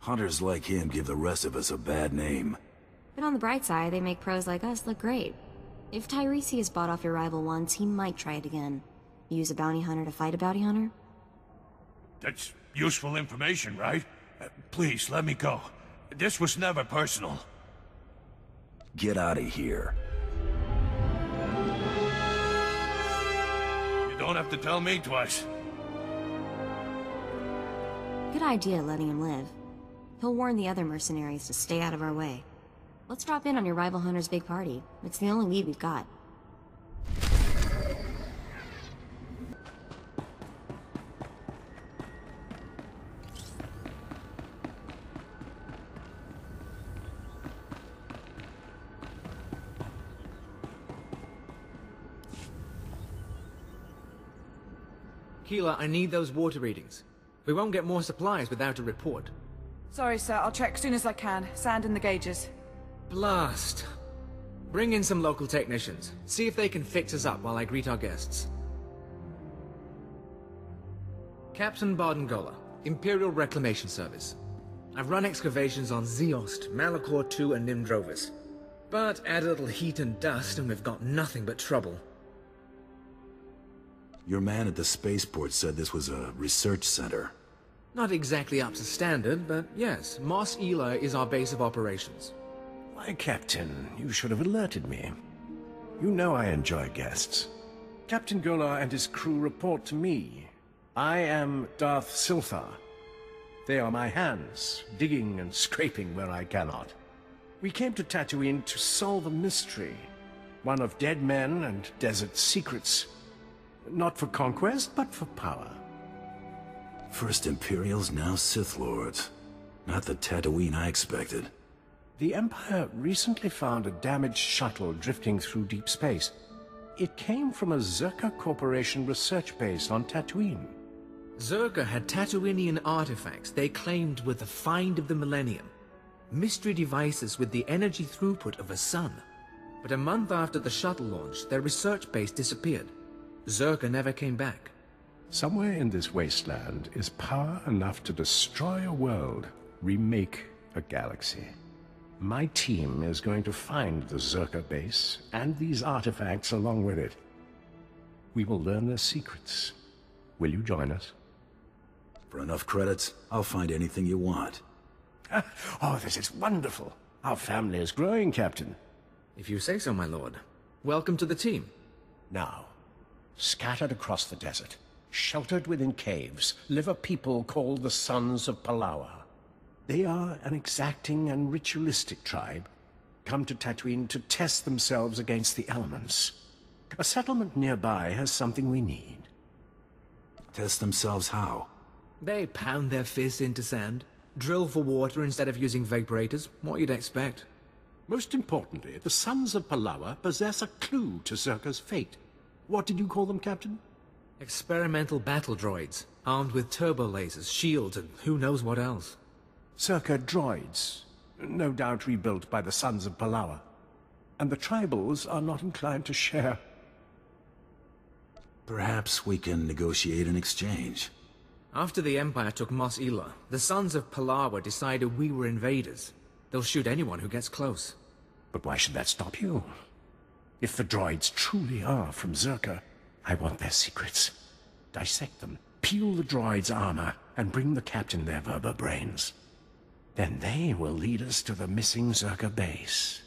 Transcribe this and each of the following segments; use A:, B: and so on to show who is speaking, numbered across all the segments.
A: Hunters like him give the rest of us a bad name.
B: But on the bright side, they make pros like us look great. If Tyrese has bought off your rival once, he might try it again. Use a bounty hunter to fight a bounty hunter?
C: That's useful information, right? Uh, please, let me go. This was never personal.
A: Get out of here.
C: You don't have to tell me twice.
B: Good idea letting him live. He'll warn the other mercenaries to stay out of our way. Let's drop in on your rival hunter's big party. It's the only lead we've got.
D: Keeler, I need those water readings. We won't get more supplies without a report.
E: Sorry, sir. I'll check as soon as I can. Sand in the gauges.
D: Blast. Bring in some local technicians. See if they can fix us up while I greet our guests. Captain Bardengola, Imperial Reclamation Service. I've run excavations on Zeost, Malachor II, and Nimdrovis. But add a little heat and dust and we've got nothing but trouble.
A: Your man at the spaceport said this was a research center.
D: Not exactly up to standard, but yes, Mos Ila is our base of operations.
F: Why, Captain, you should have alerted me. You know I enjoy guests. Captain Golar and his crew report to me. I am Darth Silthar. They are my hands, digging and scraping where I cannot. We came to Tatooine to solve a mystery. One of dead men and desert secrets. Not for conquest, but for power.
A: First Imperials, now Sith Lords. Not the Tatooine I expected.
F: The Empire recently found a damaged shuttle drifting through deep space. It came from a Czerka Corporation research base on Tatooine.
D: Czerka had Tatooinian artifacts they claimed were the find of the Millennium. Mystery devices with the energy throughput of a sun. But a month after the shuttle launch, their research base disappeared. Czerka never came back.
F: Somewhere in this wasteland is power enough to destroy a world, remake a galaxy. My team is going to find the Czerka base and these artifacts along with it. We will learn their secrets. Will you join us?
A: For enough credits, I'll find anything you want.
F: oh, this is wonderful. Our family is growing, Captain.
D: If you say so, my lord. Welcome to the team.
F: Now, scattered across the desert, sheltered within caves, live a people called the Sons of Palawa. They are an exacting and ritualistic tribe, come to Tatooine to test themselves against the elements. A settlement nearby has something we need.
A: Test themselves how?
D: They pound their fists into sand, drill for water instead of using vaporators, what you'd expect.
F: Most importantly, the Sons of Palawa possess a clue to Czerka's fate. What did you call them, Captain?
D: Experimental battle droids, armed with turbo lasers, shields, and who knows what else.
F: Czerka droids, no doubt rebuilt by the Sons of Palawa. And the Tribals are not inclined to share.
A: Perhaps we can negotiate an exchange.
D: After the Empire took Mos Ila, the Sons of Palawa decided we were invaders. They'll shoot anyone who gets close.
F: But why should that stop you? If the droids truly are from Czerka, I want their secrets. Dissect them, peel the droid's armor, and bring the captain their verbobrains. Then they will lead us to the missing Czerka base.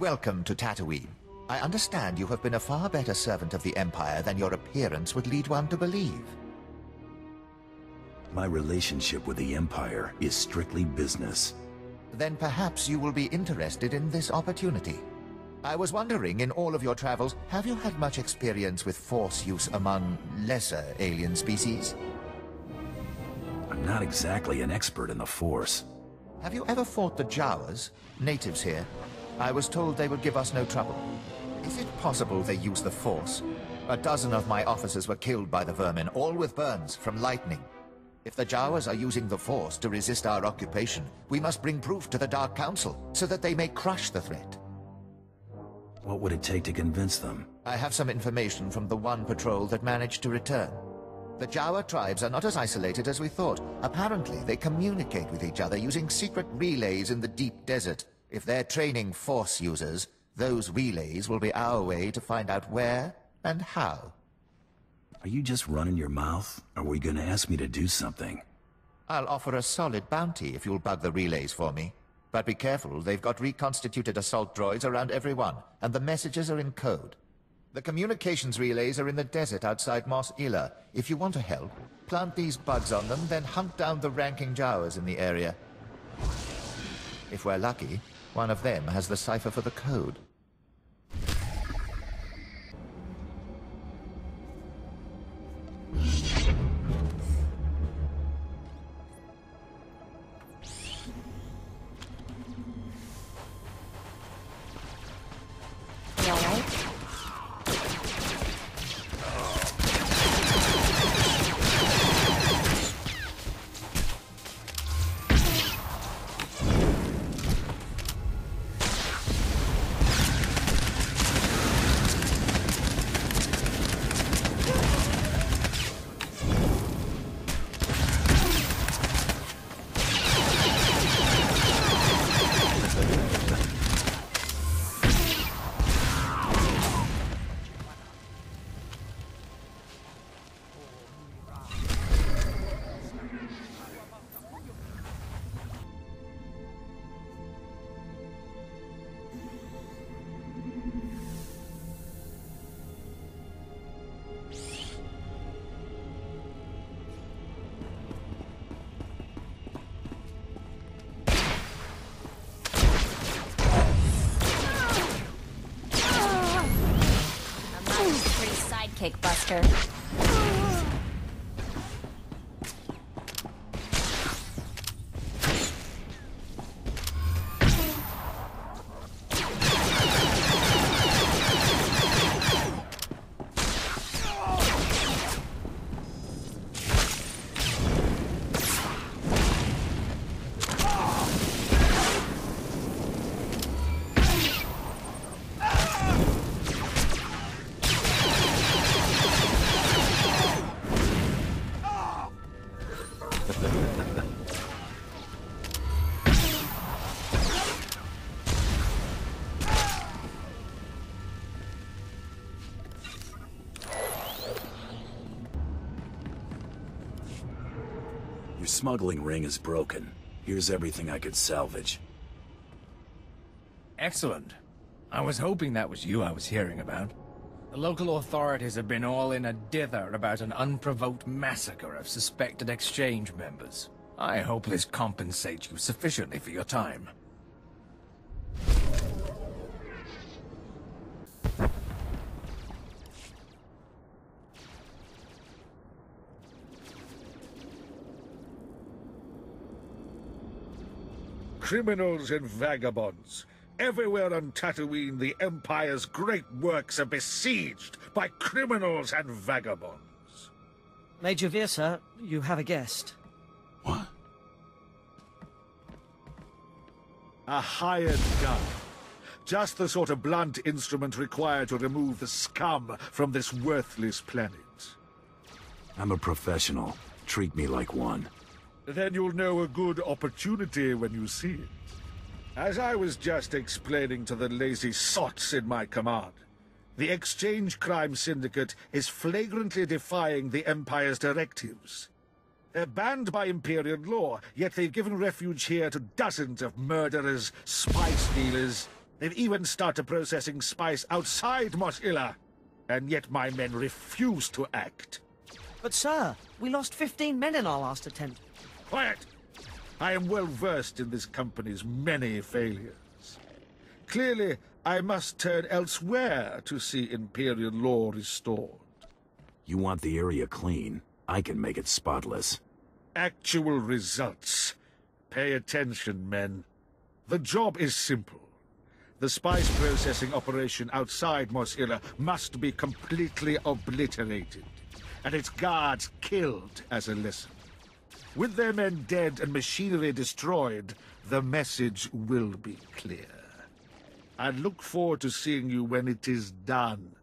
G: Welcome to Tatooine. I understand you have been a far better servant of the Empire than your appearance would lead one to believe.
A: My relationship with the Empire is strictly business.
G: Then perhaps you will be interested in this opportunity. I was wondering, in all of your travels, have you had much experience with Force use among lesser alien species?
A: I'm not exactly an expert in the Force.
G: Have you ever fought the Jawas, natives here? I was told they would give us no trouble. Is it possible they use the Force? A dozen of my officers were killed by the vermin, all with burns from lightning. If the Jawas are using the Force to resist our occupation, we must bring proof to the Dark Council, so that they may crush the threat.
A: What would it take to convince them?
G: I have some information from the one patrol that managed to return. The Jawa tribes are not as isolated as we thought. Apparently, they communicate with each other using secret relays in the deep desert. If they're training Force users, those relays will be our way to find out where and how.
A: Are you just running your mouth? Or were you gonna ask me to do something?
G: I'll offer a solid bounty if you'll bug the relays for me. But be careful, they've got reconstituted assault droids around every one, and the messages are in code. The communications relays are in the desert outside Mos Ila. If you want to help, plant these bugs on them, then hunt down the ranking Jawas in the area. If we're lucky, one of them has the cipher for the code.
B: Sidekick, Buster.
A: Your smuggling ring is broken. Here's everything I could salvage.
D: Excellent. I was hoping that was you I was hearing about. The local authorities have been all in a dither about an unprovoked massacre of suspected exchange members. I hope this compensates you sufficiently for your time.
H: Criminals and vagabonds. Everywhere on Tatooine, the Empire's great works are besieged by criminals and vagabonds.
I: Major Veer, you have a guest.
A: What?
H: A hired gun. Just the sort of blunt instrument required to remove the scum from this worthless planet.
A: I'm a professional. Treat me like one.
H: Then you'll know a good opportunity when you see it. As I was just explaining to the lazy sots in my command, the Exchange Crime Syndicate is flagrantly defying the Empire's directives. They're banned by Imperial law, yet they've given refuge here to dozens of murderers, spice dealers. They've even started processing spice outside Mos Ila. And yet my men refuse to act.
I: But, sir, we lost 15 men in our last attempt.
H: Quiet! I am well versed in this company's many failures. Clearly, I must turn elsewhere to see Imperial law restored.
A: You want the area clean? I can make it spotless.
H: Actual results. Pay attention, men. The job is simple. The spice processing operation outside Mos Ila must be completely obliterated, and its guards killed as a lesson. With their men dead and machinery destroyed, the message will be clear. I look forward to seeing you when it is done.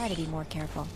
B: Try to be more careful.